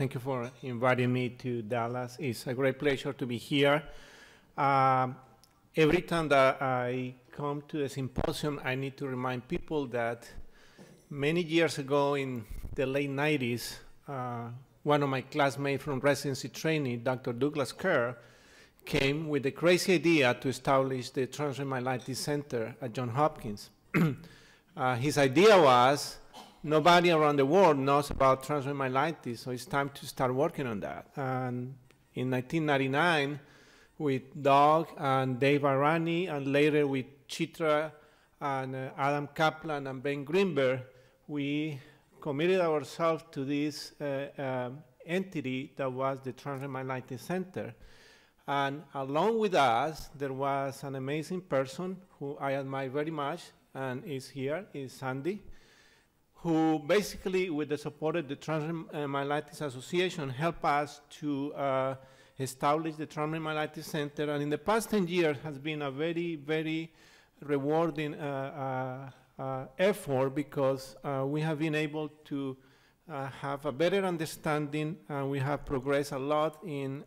thank you for inviting me to Dallas. It's a great pleasure to be here. Um, every time that I come to a symposium, I need to remind people that many years ago in the late 90s, uh, one of my classmates from residency training, Dr. Douglas Kerr, came with the crazy idea to establish the Transverse Myelitis Center at Johns Hopkins. uh, his idea was nobody around the world knows about transverse myelitis, so it's time to start working on that. And in 1999, with Doug and Dave Irani, and later with Chitra and uh, Adam Kaplan and Ben Greenberg, we committed ourselves to this uh, um, entity that was the Transverse Myelitis Center. And along with us, there was an amazing person who I admire very much and is here, is Sandy, who basically, with the support of the Transverse Myelitis Association, helped us to uh, establish the Transverse Myelitis Center. And in the past 10 years has been a very, very rewarding uh, uh, uh effort because uh, we have been able to uh, have a better understanding and we have progressed a lot in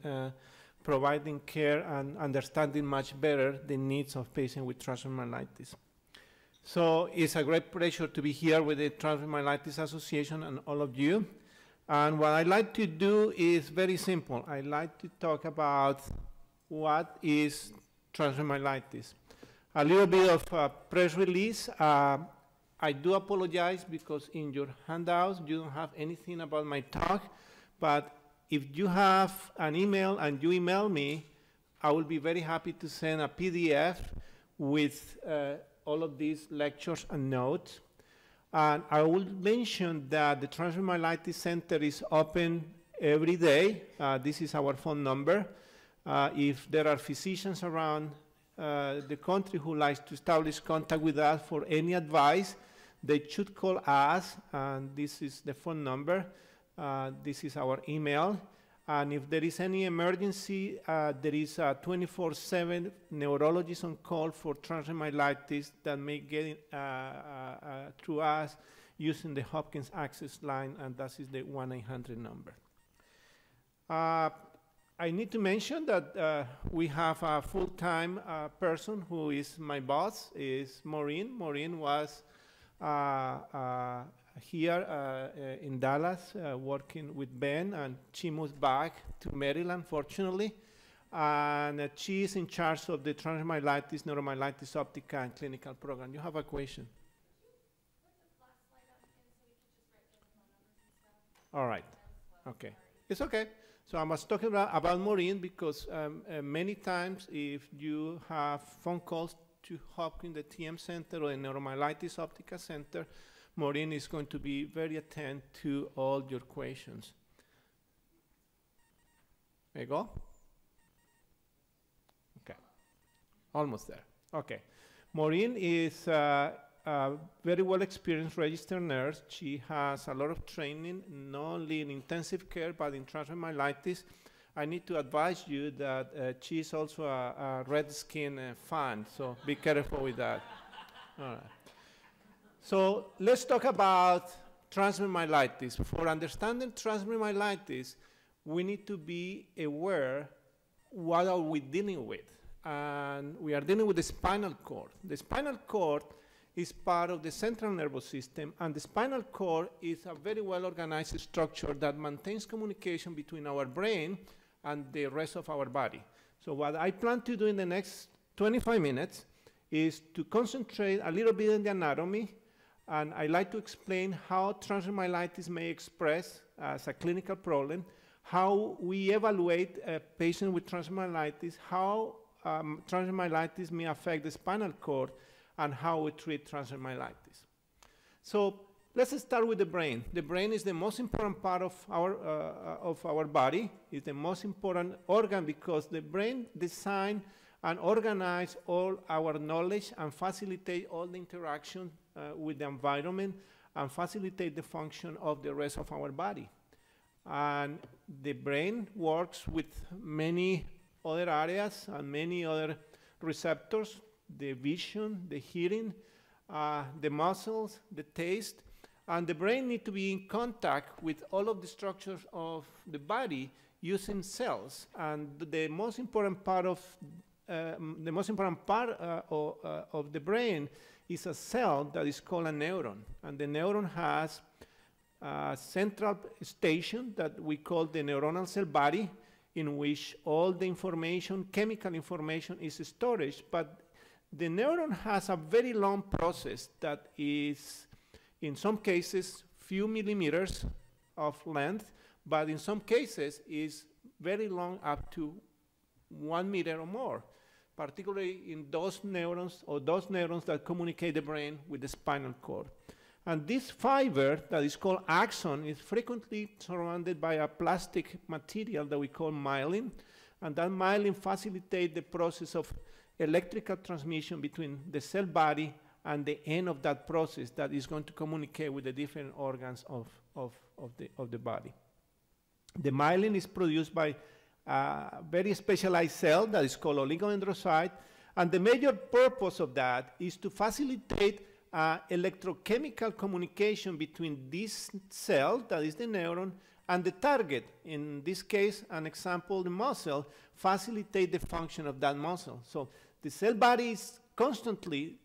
providing care and understanding much better the needs of patients with transverse myelitis. So it's a great pleasure to be here with the Transverse Myelitis Association and all of you. And what I like to do is very simple. I like to talk about what is transverse myelitis. A little bit of a press release. Uh, I do apologize because in your handouts you don't have anything about my talk, but if you have an email and you email me, I will be very happy to send a PDF with uh, all of these lectures and notes. And I will mention that the Transverse Myelitis Center is open every day. Uh, this is our phone number. Uh, if there are physicians around uh, the country who likes to establish contact with us for any advice, they should call us, and this is the phone number. Uh, this is our email. And if there is any emergency, uh, there is a 24-7 neurologist on call for transverse myelitis that may get uh, uh, uh, through us using the Hopkins Access line, and that is the 1-800 number. Uh, I need to mention that we have a full-time person who is my boss, is Maureen. Maureen was here uh, uh, in Dallas uh, working with Ben, and she moved back to Maryland, fortunately. And she is in charge of the transmyelitis, neuromyelitis optica, and clinical program. You have a question? All right. Okay. It's okay. So I was talking about, about Maureen because um, uh, many times if you have phone calls to Hopkins, the TM Center or the Neuromyelitis Optica Center, Maureen is going to be very attentive to all your questions. There you go. Okay. Almost there. Okay. Maureen is uh, a very well experienced registered nurse. She has a lot of training, not only in intensive care, but in transverse myelitis. I need to advise you that uh, she is also a, a red skin uh, fan, so be careful with that. All right. So let's talk about transmyelitis. For understanding transmyelitis, we need to be aware what are we dealing with. And we are dealing with the spinal cord. The spinal cord is part of the central nervous system, and the spinal cord is a very well organized structure that maintains communication between our brain and the rest of our body. So what I plan to do in the next 25 minutes is to concentrate a little bit on the anatomy, and I like to explain how transmyelitis may express as a clinical problem, how we evaluate a patient with transmyelitis, how um, may affect the spinal cord, and how we treat transmyelitis. So let's start with the brain. The brain is the most important part of our, uh, of our body. It's the most important organ because the brain design and organize all our knowledge and facilitate all the interaction uh, with the environment and facilitate the function of the rest of our body. And the brain works with many other areas and many other receptors, the vision, the hearing, uh, the muscles, the taste, And the brain need to be in contact with all of the structures of the body using cells. And the most important part of uh, the most important part uh, of, uh, of the brain is a cell that is called a neuron. And the neuron has a central station that we call the neuronal cell body, in which all the information, chemical information, is stored. But the neuron has a very long process that is, in some cases, few millimeters of length, but in some cases is very long, up to one meter or more, particularly in those neurons or those neurons that communicate the brain with the spinal cord. And this fiber that is called axon is frequently surrounded by a plastic material that we call myelin. And that myelin facilitates the process of electrical transmission between the cell body and the end of that process that is going to communicate with the different organs of, of, of, the, of the body. The myelin is produced by a very specialized cell that is called oligodendrocyte. And the major purpose of that is to facilitate uh, electrochemical communication between this cell, that is the neuron, and the target. In this case, an example, the muscle, facilitate the function of that muscle. So the cell body is constantly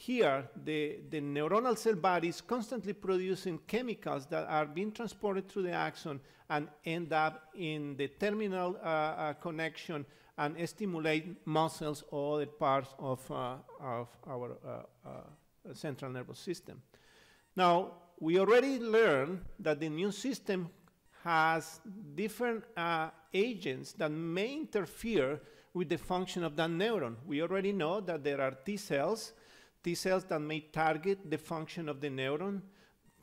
here, the, the neuronal cell body is constantly producing chemicals that are being transported through the axon and end up in the terminal uh, uh, connection and stimulate muscles or the parts of, uh, of our uh, uh, central nervous system. Now, we already learned that the immune system has different uh, agents that may interfere with the function of that neuron. We already know that there are T cells, T cells that may target the function of the neuron,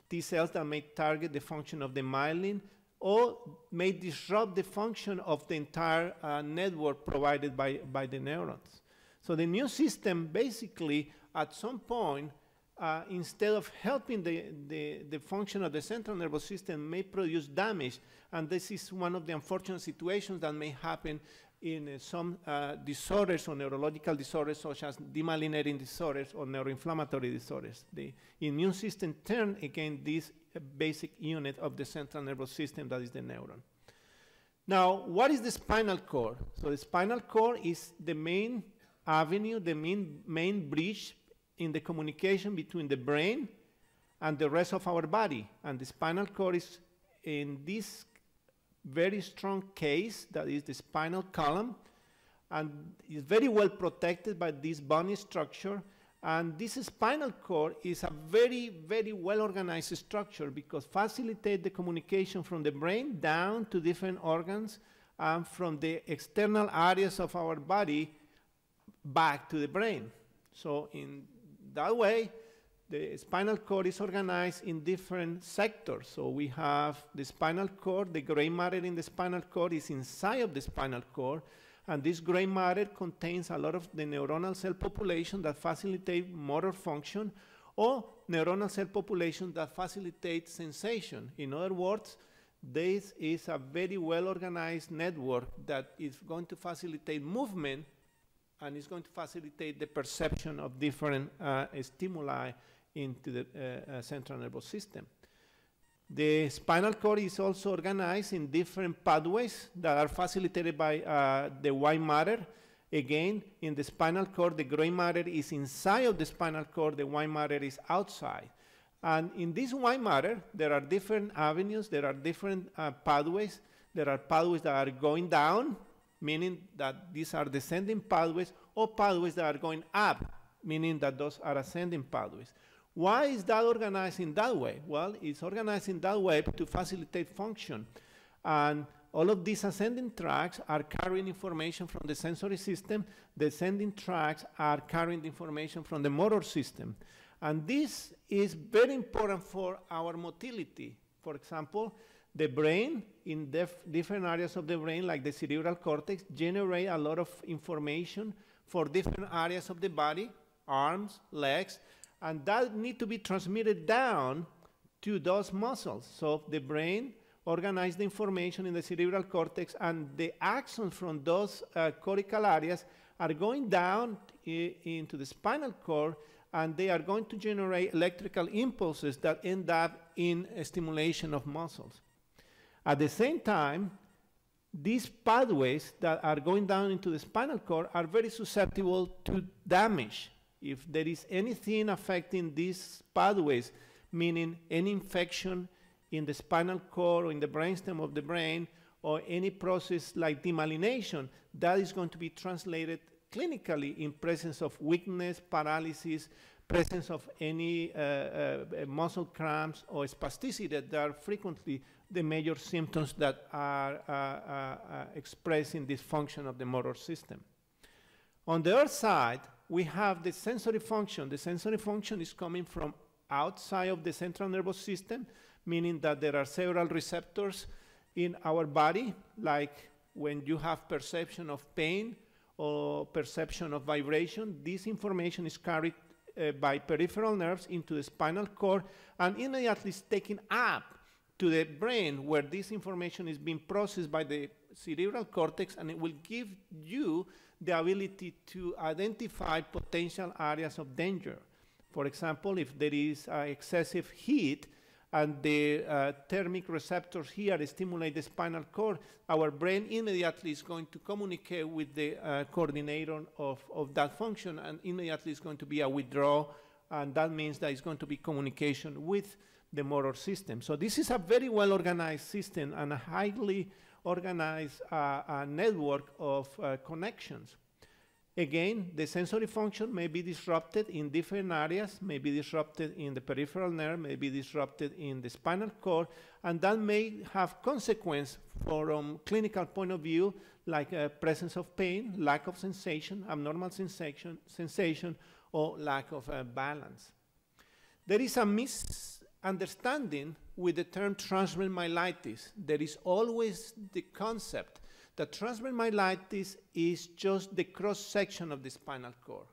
T cells that may target the function of the myelin, or may disrupt the function of the entire uh, network provided by, by the neurons. So the new system basically at some point, uh, instead of helping the, the, the, function of the central nervous system, may produce damage. And this is one of the unfortunate situations that may happen in uh, some uh, disorders or neurological disorders, such as demyelinating disorders or neuroinflammatory disorders. The immune system turns against this uh, basic unit of the central nervous system that is the neuron. Now, what is the spinal cord? So the spinal cord is the main avenue, the main, main bridge in the communication between the brain and the rest of our body. And the spinal cord is in this very strong case that is the spinal column and is very well protected by this bony structure. And this spinal cord is a very, very well organized structure because facilitate the communication from the brain down to different organs and from the external areas of our body back to the brain. So in that way, the spinal cord is organized in different sectors. So we have the spinal cord, the gray matter in the spinal cord is inside of the spinal cord, and this gray matter contains a lot of the neuronal cell population that facilitate motor function or neuronal cell population that facilitate sensation. In other words, this is a very well organized network that is going to facilitate movement and is going to facilitate the perception of different uh, stimuli into the uh, uh, central nervous system. The spinal cord is also organized in different pathways that are facilitated by uh, the white matter. Again, in the spinal cord, the gray matter is inside of the spinal cord, the white matter is outside. And in this white matter, there are different avenues, there are different uh, pathways. There are pathways that are going down, meaning that these are descending pathways, or pathways that are going up, meaning that those are ascending pathways. Why is that organized in that way? Well, it's organized in that way to facilitate function. And all of these ascending tracks are carrying information from the sensory system. The ascending tracks are carrying information from the motor system. And this is very important for our motility. For example, the brain in different areas of the brain, like the cerebral cortex, generate a lot of information for different areas of the body, arms, legs, and that need to be transmitted down to those muscles. So the brain organize the information in the cerebral cortex, and the axons from those uh, cortical areas are going down into the spinal cord, and they are going to generate electrical impulses that end up in stimulation of muscles. At the same time, these pathways that are going down into the spinal cord are very susceptible to damage. If there is anything affecting these pathways, meaning any infection in the spinal cord or in the brainstem of the brain, or any process like demyelination, that is going to be translated clinically in presence of weakness, paralysis, presence of any uh, uh, muscle cramps or spasticity that are frequently the major symptoms that are uh, uh, uh, expressed in this function of the motor system. On the other side, we have the sensory function. The sensory function is coming from outside of the central nervous system, meaning that there are several receptors in our body, like when you have perception of pain or perception of vibration, this information is carried uh, by peripheral nerves into the spinal cord and immediately is taken up to the brain where this information is being processed by the cerebral cortex and it will give you the ability to identify potential areas of danger. For example, if there is uh, excessive heat and the uh, thermic receptors here stimulate the spinal cord, our brain immediately is going to communicate with the uh, coordinator of, of that function and immediately is going to be a withdrawal and that means that it's going to be communication with the motor system. So this is a very well organized system and a highly organized uh, network of uh, connections. Again, the sensory function may be disrupted in different areas, may be disrupted in the peripheral nerve, may be disrupted in the spinal cord, and that may have consequence from clinical point of view, like presence of pain, lack of sensation, abnormal sensation, sensation or lack of uh, balance. There is a mis understanding with the term transverse myelitis. There is always the concept that transverse myelitis is just the cross section of the spinal cord.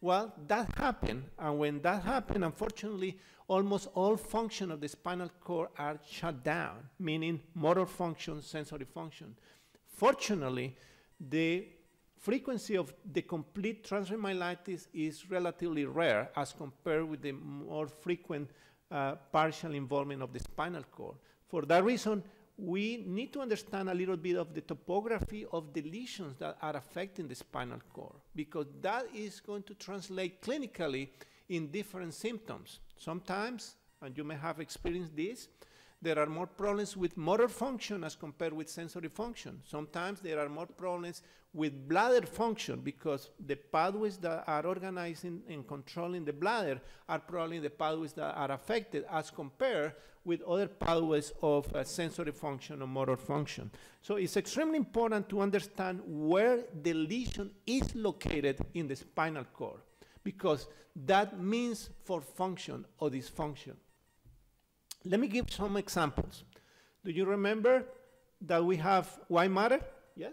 Well, that happened, and when that happened, unfortunately, almost all function of the spinal cord are shut down, meaning motor function, sensory function. Fortunately, the frequency of the complete transverse myelitis is relatively rare as compared with the more frequent uh, partial involvement of the spinal cord. For that reason, we need to understand a little bit of the topography of the lesions that are affecting the spinal cord, because that is going to translate clinically in different symptoms. Sometimes, and you may have experienced this, there are more problems with motor function as compared with sensory function. Sometimes there are more problems with bladder function because the pathways that are organizing and controlling the bladder are probably the pathways that are affected as compared with other pathways of uh, sensory function or motor function. So it's extremely important to understand where the lesion is located in the spinal cord because that means for function or dysfunction. Let me give some examples. Do you remember that we have white matter? Yes?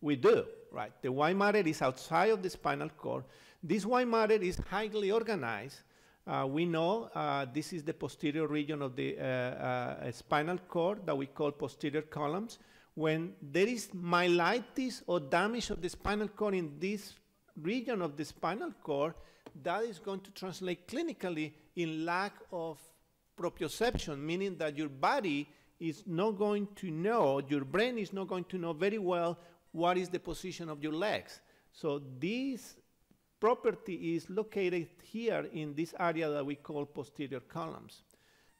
We do, right? The white matter is outside of the spinal cord. This white matter is highly organized. Uh, we know uh, this is the posterior region of the uh, uh spinal cord that we call posterior columns. When there is myelitis or damage of the spinal cord in this region of the spinal cord, that is going to translate clinically in lack of proprioception, meaning that your body is not going to know, your brain is not going to know very well what is the position of your legs. So this property is located here in this area that we call posterior columns.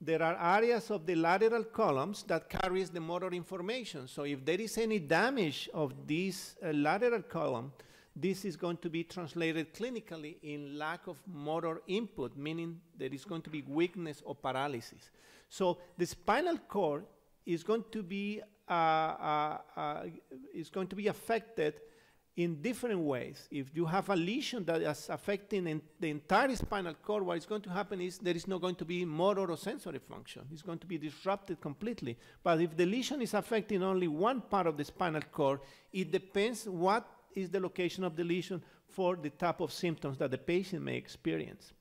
There are areas of the lateral columns that carries the motor information. So if there is any damage of this uh, lateral column, this is going to be translated clinically in lack of motor input, meaning there is going to be weakness or paralysis. So the spinal cord is going to be uh, uh, uh, is going to be affected in different ways. If you have a lesion that is affecting the entire spinal cord, what is going to happen is there is not going to be motor or sensory function. It's going to be disrupted completely. But if the lesion is affecting only one part of the spinal cord, it depends what is the location of the lesion for the type of symptoms that the patient may experience.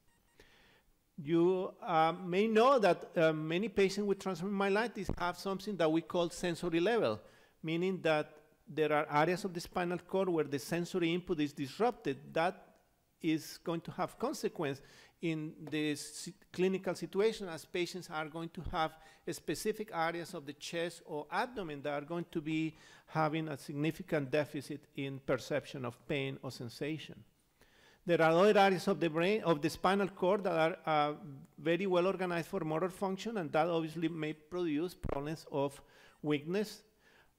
You uh, may know that uh, many patients with transverse myelitis have something that we call sensory level, meaning that there are areas of the spinal cord where the sensory input is disrupted. That is going to have consequence in this clinical situation as patients are going to have specific areas of the chest or abdomen that are going to be having a significant deficit in perception of pain or sensation. There are other areas of the brain, of the spinal cord that are uh, very well organized for motor function, and that obviously may produce problems of weakness.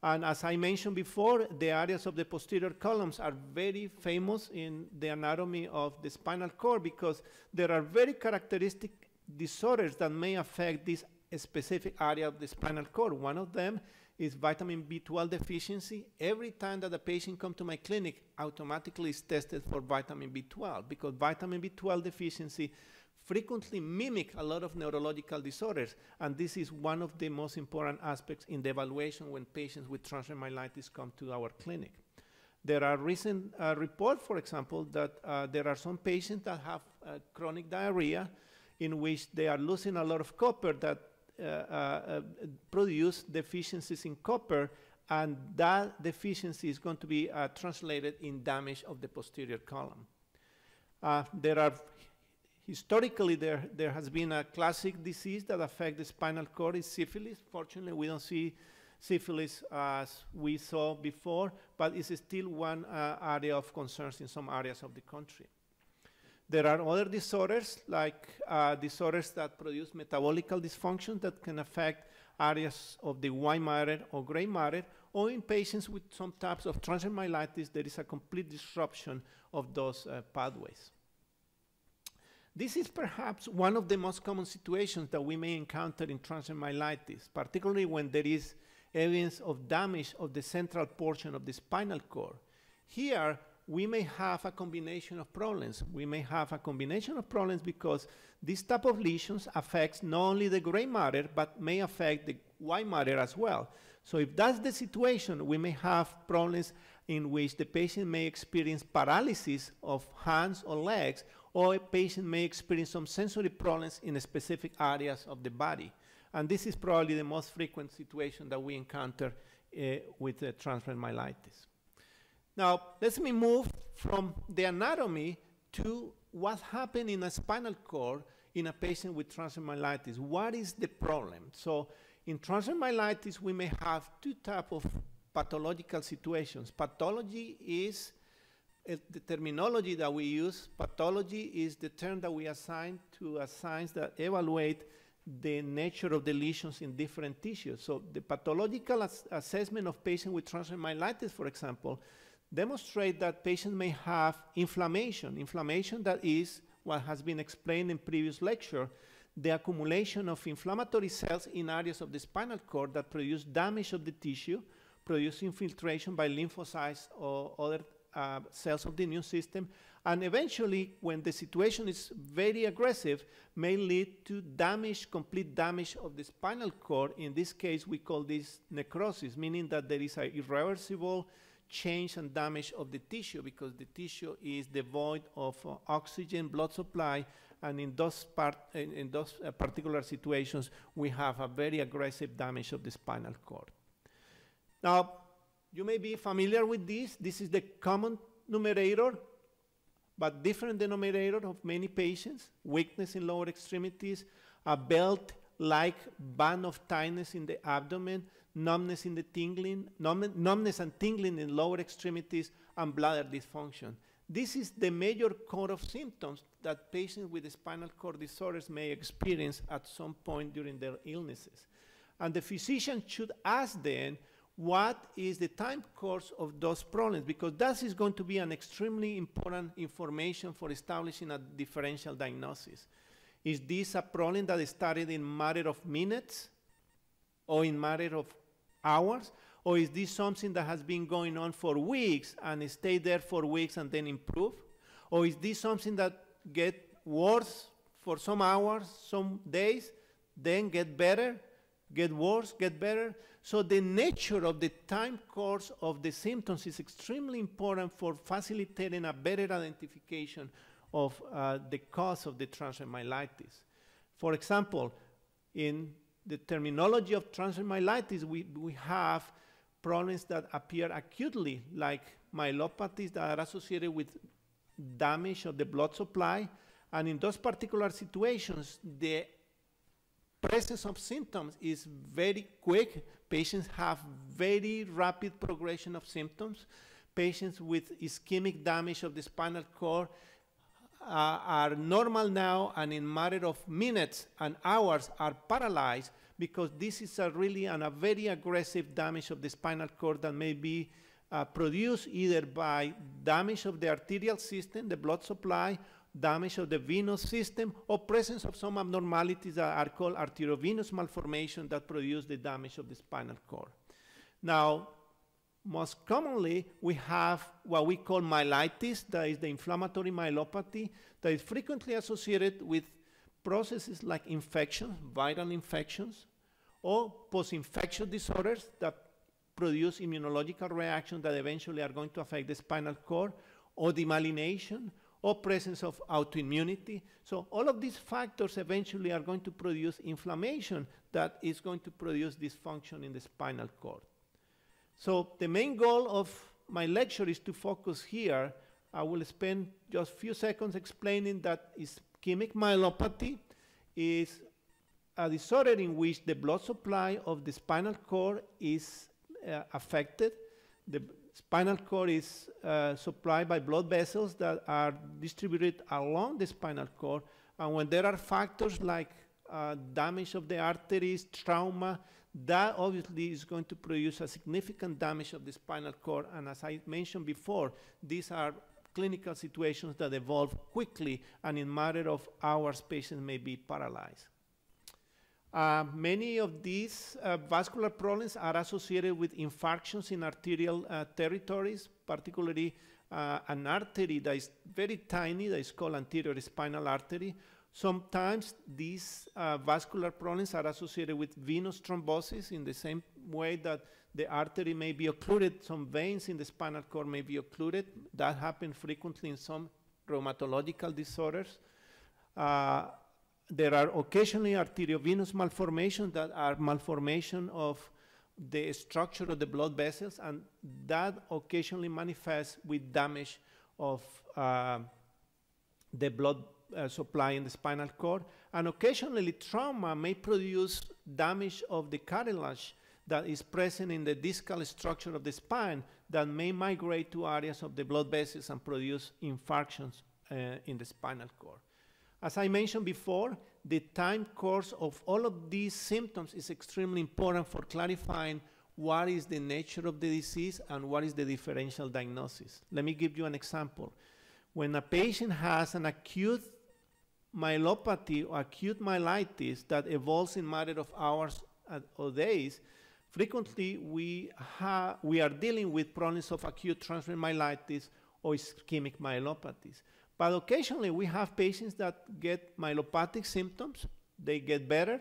And as I mentioned before, the areas of the posterior columns are very famous in the anatomy of the spinal cord because there are very characteristic disorders that may affect this specific area of the spinal cord. One of them is vitamin B12 deficiency. Every time that a patient comes to my clinic, automatically is tested for vitamin B12 because vitamin B12 deficiency frequently mimic a lot of neurological disorders, and this is one of the most important aspects in the evaluation when patients with transient myelitis come to our clinic. There are recent uh, reports, for example, that uh, there are some patients that have uh, chronic diarrhea in which they are losing a lot of copper that uh, uh, produce deficiencies in copper, and that deficiency is going to be uh, translated in damage of the posterior column. there are historically there, there has been a classic disease that affects the spinal cord is syphilis. Fortunately, we don't see syphilis as we saw before, but it's still one uh, area of concerns in some areas of the country. There are other disorders, like uh, disorders that produce metabolic dysfunction that can affect areas of the white matter or gray matter, or in patients with some types of transient myelitis, there is a complete disruption of those uh, pathways. This is perhaps one of the most common situations that we may encounter in transient myelitis, particularly when there is evidence of damage of the central portion of the spinal cord. Here, we may have a combination of problems. We may have a combination of problems because this type of lesions affects not only the gray matter, but may affect the white matter as well. So if that's the situation, we may have problems in which the patient may experience paralysis of hands or legs, or a patient may experience some sensory problems in specific areas of the body. And this is probably the most frequent situation that we encounter uh, with uh, transient myelitis. Now, let me move from the anatomy to what happened in a spinal cord in a patient with transient myelitis. What is the problem? So in transient myelitis, we may have two types of pathological situations. Pathology is the terminology that we use. Pathology is the term that we assign to uh, a science that evaluate the nature of the lesions in different tissues. So the pathological as assessment of patients with transient myelitis, for example, demonstrate that patients may have inflammation. Inflammation that is what has been explained in previous lecture, the accumulation of inflammatory cells in areas of the spinal cord that produce damage of the tissue, produce infiltration by lymphocytes or other uh, cells of the immune system, and eventually, when the situation is very aggressive, may lead to damage, complete damage of the spinal cord. In this case, we call this necrosis, meaning that there is an irreversible change and damage of the tissue because the tissue is devoid of uh, oxygen, blood supply, and in those, part, in, in those uh, particular situations, we have a very aggressive damage of the spinal cord. Now, you may be familiar with this. This is the common numerator, but different denominator of many patients, weakness in lower extremities, a belt like band of tightness in the abdomen, numbness in the tingling, numb numbness and tingling in lower extremities, and bladder dysfunction. This is the major core of symptoms that patients with spinal cord disorders may experience at some point during their illnesses. And the physician should ask then, what is the time course of those problems? Because that is going to be an extremely important information for establishing a differential diagnosis. Is this a problem that started in matter of minutes or in matter of hours? Or is this something that has been going on for weeks and stayed there for weeks and then improve? Or is this something that get worse for some hours, some days, then get better, get worse, get better? So the nature of the time course of the symptoms is extremely important for facilitating a better identification of uh, the cause of the transient myelitis. For example, in the terminology of transient myelitis, we, we have problems that appear acutely, like myelopathies that are associated with damage of the blood supply. And in those particular situations, the presence of symptoms is very quick. Patients have very rapid progression of symptoms. Patients with ischemic damage of the spinal cord uh, are normal now and in matter of minutes and hours are paralyzed because this is a really and a very aggressive damage of the spinal cord that may be uh, produced either by damage of the arterial system, the blood supply, damage of the venous system, or presence of some abnormalities that are called arteriovenous malformation that produce the damage of the spinal cord. Now, most commonly, we have what we call myelitis, that is the inflammatory myelopathy, that is frequently associated with processes like infections, viral infections, or post-infectious disorders that produce immunological reactions that eventually are going to affect the spinal cord, or demyelination, or presence of autoimmunity. So all of these factors eventually are going to produce inflammation that is going to produce dysfunction in the spinal cord. So the main goal of my lecture is to focus here. I will spend just a few seconds explaining that ischemic myelopathy is a disorder in which the blood supply of the spinal cord is uh, affected. The spinal cord is uh, supplied by blood vessels that are distributed along the spinal cord. And when there are factors like uh, damage of the arteries, trauma, that obviously is going to produce a significant damage of the spinal cord. And as I mentioned before, these are clinical situations that evolve quickly, and in a matter of hours, patients may be paralyzed. Uh, many of these uh, vascular problems are associated with infarctions in arterial uh, territories, particularly uh, an artery that is very tiny, that is called anterior spinal artery, Sometimes these uh, vascular problems are associated with venous thrombosis in the same way that the artery may be occluded, some veins in the spinal cord may be occluded. That happens frequently in some rheumatological disorders. There are occasionally arteriovenous malformations that are malformation of the structure of the blood vessels, and that occasionally manifests with damage of uh, the blood uh, supply in the spinal cord. And occasionally, trauma may produce damage of the cartilage that is present in the discal structure of the spine that may migrate to areas of the blood vessels and produce infarctions uh, in the spinal cord. As I mentioned before, the time course of all of these symptoms is extremely important for clarifying what is the nature of the disease and what is the differential diagnosis. Let me give you an example. When a patient has an acute myelopathy or acute myelitis that evolves in matter of hours or days, frequently we, we are dealing with problems of acute transient myelitis or ischemic myelopathies. But occasionally we have patients that get myelopathic symptoms, they get better,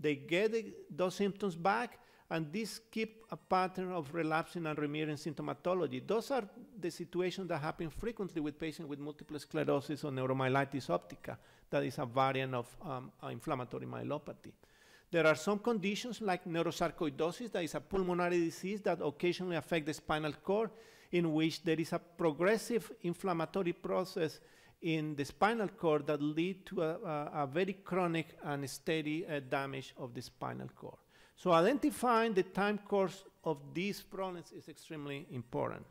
they get those symptoms back, and this keep a pattern of relapsing and remitting symptomatology. Those are the situations that happen frequently with patients with multiple sclerosis or neuromyelitis optica. That is a variant of um, inflammatory myelopathy. There are some conditions like neurosarcoidosis, that is a pulmonary disease that occasionally affect the spinal cord, in which there is a progressive inflammatory process in the spinal cord that lead to a, a, a very chronic and steady uh, damage of the spinal cord. So identifying the time course of these problems is extremely important.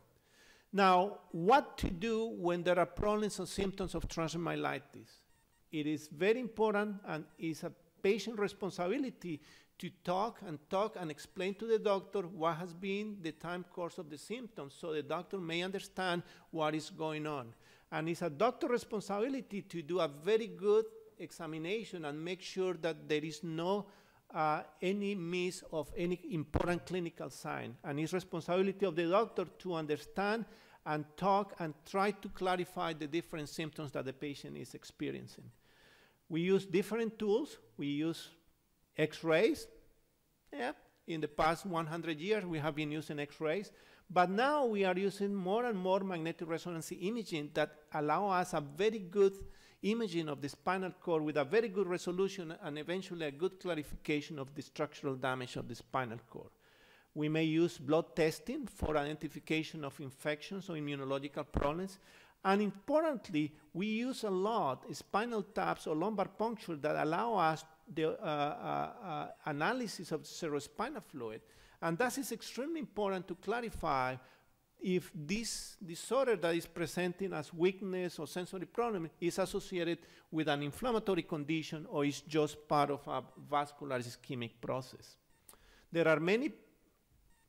Now, what to do when there are problems or symptoms of transmyelitis? It is very important and is a patient responsibility to talk and talk and explain to the doctor what has been the time course of the symptoms so the doctor may understand what is going on. And it's a doctor's responsibility to do a very good examination and make sure that there is no uh, any miss of any important clinical sign. And it's responsibility of the doctor to understand and talk and try to clarify the different symptoms that the patient is experiencing. We use different tools. We use x-rays. Yeah, in the past 100 years, we have been using x-rays. But now we are using more and more magnetic resonance imaging that allow us a very good imaging of the spinal cord with a very good resolution and eventually a good clarification of the structural damage of the spinal cord. We may use blood testing for identification of infections or immunological problems. And importantly, we use a lot spinal taps or lumbar puncture that allow us the uh, uh, uh, analysis of cerebrospinal fluid. And that is extremely important to clarify if this disorder that is presenting as weakness or sensory problem is associated with an inflammatory condition or is just part of a vascular ischemic process. There are many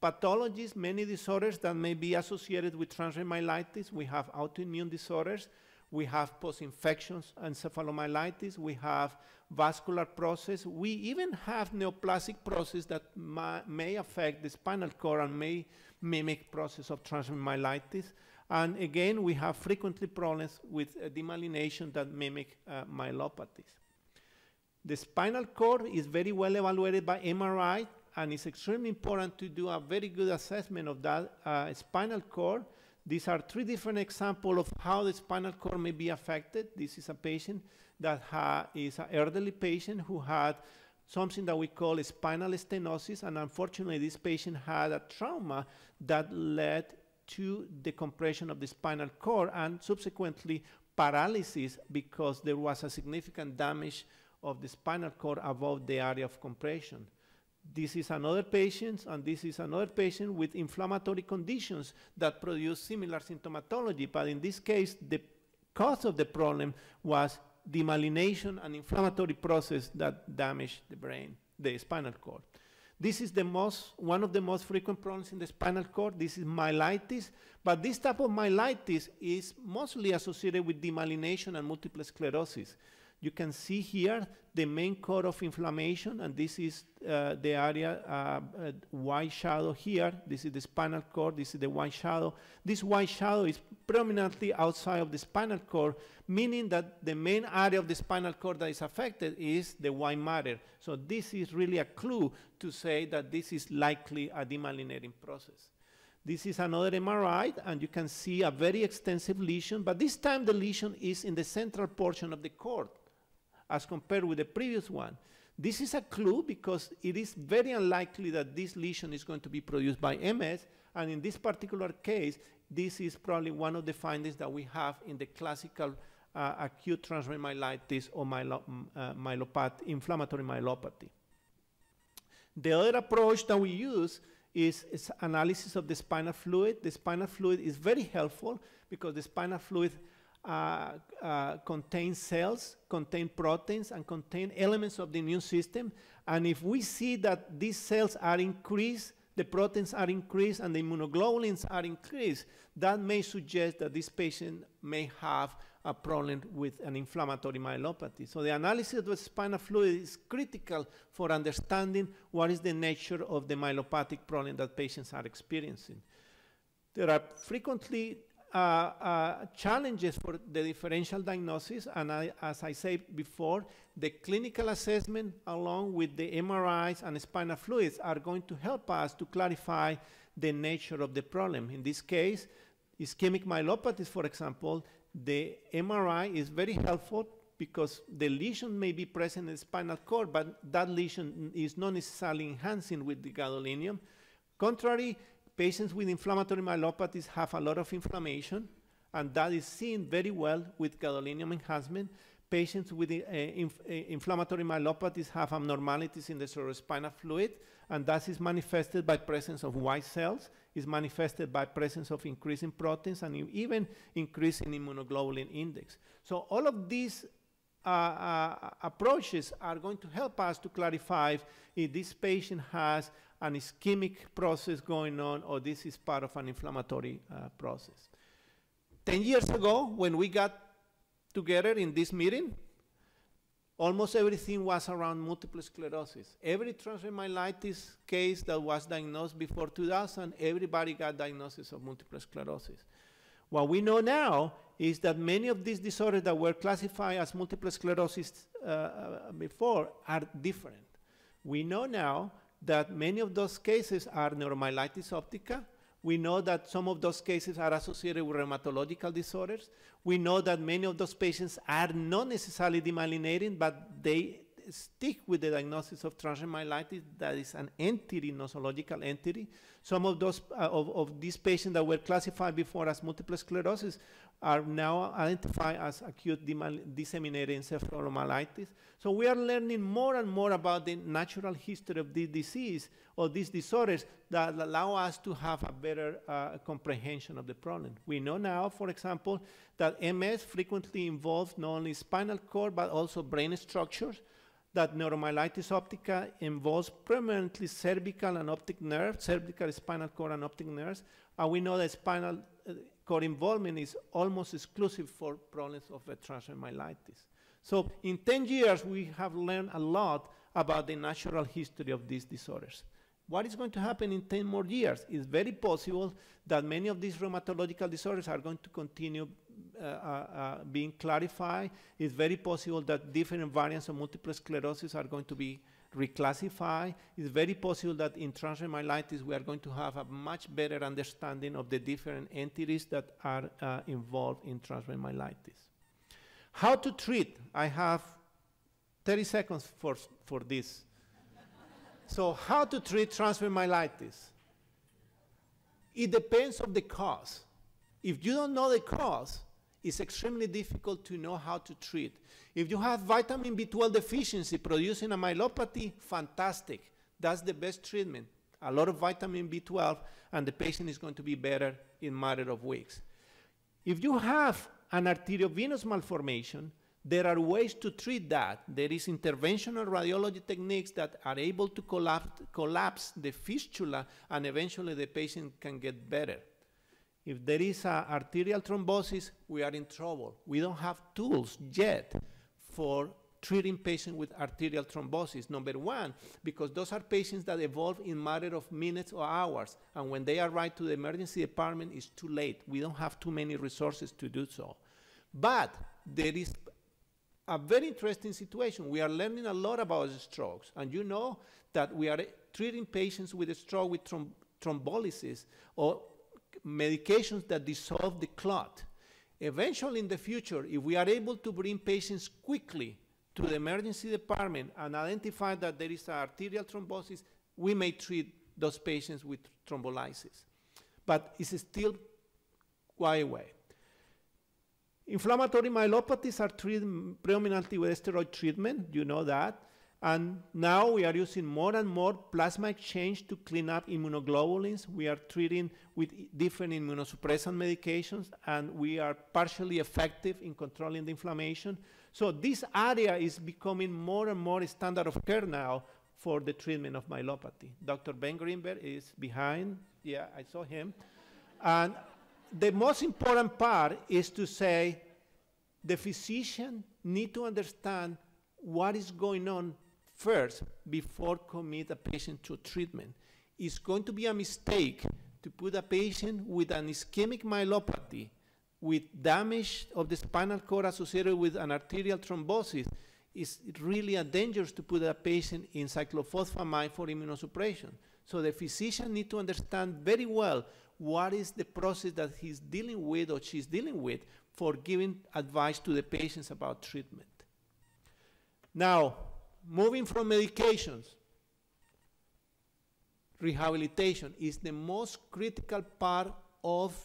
pathologies, many disorders that may be associated with transient myelitis. We have autoimmune disorders. We have post-infections encephalomyelitis. We have vascular process. We even have neoplastic process that may affect the spinal cord and may mimic process of transient myelitis. And again, we have frequently problems with uh, demyelination that mimic uh, myelopathies. The spinal cord is very well evaluated by MRI and it's extremely important to do a very good assessment of that uh, spinal cord. These are three different examples of how the spinal cord may be affected. This is a patient that is an elderly patient who had something that we call spinal stenosis, and unfortunately, this patient had a trauma that led to the compression of the spinal cord and subsequently paralysis because there was a significant damage of the spinal cord above the area of compression. This is another patient, and this is another patient with inflammatory conditions that produce similar symptomatology, but in this case, the cause of the problem was demyelination and inflammatory process that damaged the brain, the spinal cord. This is the most, one of the most frequent problems in the spinal cord. This is myelitis, but this type of myelitis is mostly associated with demyelination and multiple sclerosis. You can see here the main core of inflammation, and this is uh, the area, uh, uh, white shadow here. This is the spinal cord, this is the white shadow. This white shadow is prominently outside of the spinal cord, meaning that the main area of the spinal cord that is affected is the white matter. So this is really a clue to say that this is likely a demyelinating process. This is another MRI, and you can see a very extensive lesion, but this time the lesion is in the central portion of the cord as compared with the previous one. This is a clue because it is very unlikely that this lesion is going to be produced by MS, and in this particular case, this is probably one of the findings that we have in the classical uh, acute transient myelitis or myelo uh, myelopathy, inflammatory myelopathy. The other approach that we use is, is, analysis of the spinal fluid. The spinal fluid is very helpful because the spinal fluid uh, uh, contain cells, contain proteins, and contain elements of the immune system. And if we see that these cells are increased, the proteins are increased, and the immunoglobulins are increased, that may suggest that this patient may have a problem with an inflammatory myelopathy. So the analysis of the spinal fluid is critical for understanding what is the nature of the myelopathic problem that patients are experiencing. There are frequently uh, uh, challenges for the differential diagnosis, and I, as I said before, the clinical assessment along with the MRIs and spinal fluids are going to help us to clarify the nature of the problem. In this case, ischemic myelopathy, for example, the MRI is very helpful because the lesion may be present in the spinal cord, but that lesion is not necessarily enhancing with the gadolinium. Contrary, patients with inflammatory myelopathies have a lot of inflammation, and that is seen very well with gadolinium enhancement. Patients with uh, inf uh, inflammatory myelopathies have abnormalities in the cerebrospinal fluid, and that is manifested by presence of white cells, is manifested by presence of increasing proteins, and even increase in immunoglobulin index. So all of these uh, uh, approaches are going to help us to clarify if this patient has an ischemic process going on or this is part of an inflammatory uh, process. 10 years ago, when we got together in this meeting, almost everything was around multiple sclerosis. Every transient myelitis case that was diagnosed before 2000, everybody got diagnosis of multiple sclerosis. What we know now is that many of these disorders that were classified as multiple sclerosis uh, uh before are different. We know now that many of those cases are neuromyelitis optica. We know that some of those cases are associated with rheumatological disorders. We know that many of those patients are not necessarily demyelinating, but they stick with the diagnosis of transient myelitis that is an entity, nosological entity. Some of those uh, of, of these patients that were classified before as multiple sclerosis are now identified as acute disseminated encephalomyelitis. So we are learning more and more about the natural history of this disease or these disorders that allow us to have a better uh, comprehension of the problem. We know now, for example, that MS frequently involves not only spinal cord but also brain structures, that neuromyelitis optica involves permanently cervical and optic nerves, cervical spinal cord and optic nerves, and we know that spinal uh, cord involvement is almost exclusive for problems of transverse myelitis. So in 10 years, we have learned a lot about the natural history of these disorders. What is going to happen in 10 more years? It's very possible that many of these rheumatological disorders are going to continue uh, uh, uh, being clarified. It's very possible that different variants of multiple sclerosis are going to be reclassified. It's very possible that in transverse myelitis we are going to have a much better understanding of the different entities that are uh, involved in transverse myelitis. How to treat? I have 30 seconds for, for this. so how to treat transverse myelitis? It depends on the cause. If you don't know the cause, it's extremely difficult to know how to treat. If you have vitamin B12 deficiency producing a myelopathy, fantastic. That's the best treatment. A lot of vitamin B12 and the patient is going to be better in matter of weeks. If you have an arteriovenous malformation, there are ways to treat that. There is interventional radiology techniques that are able to collapse, collapse the fistula and eventually the patient can get better. If there is an arterial thrombosis, we are in trouble. We don't have tools yet for treating patients with arterial thrombosis. Number one, because those are patients that evolve in matter of minutes or hours, and when they arrive to the emergency department, it's too late. We don't have too many resources to do so. But there is a very interesting situation. We are learning a lot about strokes, and you know that we are treating patients with a stroke with throm thrombolysis or medications that dissolve the clot. Eventually, in the future, if we are able to bring patients quickly to the emergency department and identify that there is an arterial thrombosis, we may treat those patients with thrombolysis. But it's still quite away. Inflammatory myelopathies are treated predominantly with steroid treatment, you know that. And now we are using more and more plasma exchange to clean up immunoglobulins. We are treating with different immunosuppressant medications, and we are partially effective in controlling the inflammation. So this area is becoming more and more standard of care now for the treatment of myelopathy. Dr. Ben Greenberg is behind. Yeah, I saw him. And the most important part is to say the physician need to understand what is going on first before commit a patient to treatment. It's going to be a mistake to put a patient with an ischemic myelopathy with damage of the spinal cord associated with an arterial thrombosis. It's really a danger to put a patient in cyclophosphamide for immunosuppression. So the physician need to understand very well what is the process that he's dealing with or she's dealing with for giving advice to the patients about treatment. Now, moving from medications, rehabilitation is the most critical part of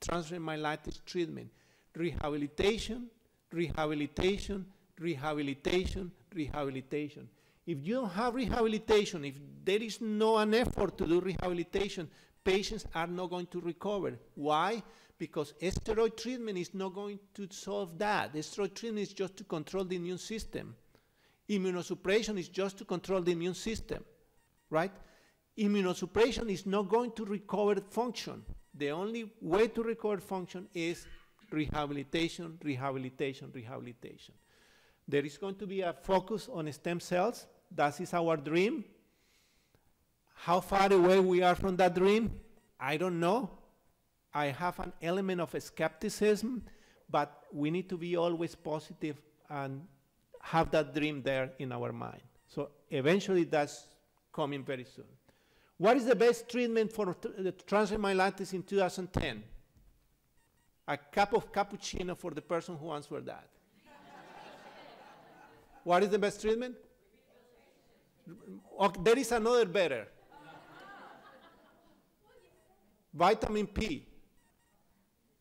transverse myelitis treatment. Rehabilitation, rehabilitation, rehabilitation, rehabilitation. If you don't have rehabilitation, if there is no an effort to do rehabilitation, patients are not going to recover. Why? Because steroid treatment is not going to solve that. Steroid treatment is just to control the immune system. Immunosuppression is just to control the immune system, right? Immunosuppression is not going to recover function. The only way to recover function is rehabilitation, rehabilitation, rehabilitation. There is going to be a focus on stem cells. That is our dream. How far away we are from that dream, I don't know. I have an element of skepticism, but we need to be always positive and have that dream there in our mind. So eventually that's coming very soon. What is the best treatment for the transverse myelitis in 2010? A cup of cappuccino for the person who answered that. what is the best treatment? Okay, there is another better. vitamin P.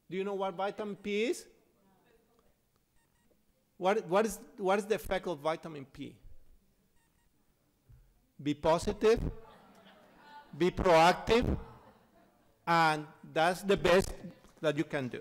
Do you know what vitamin P is? What, what, is, what is the effect of vitamin P? Be positive, be proactive, and that's the best that you can do.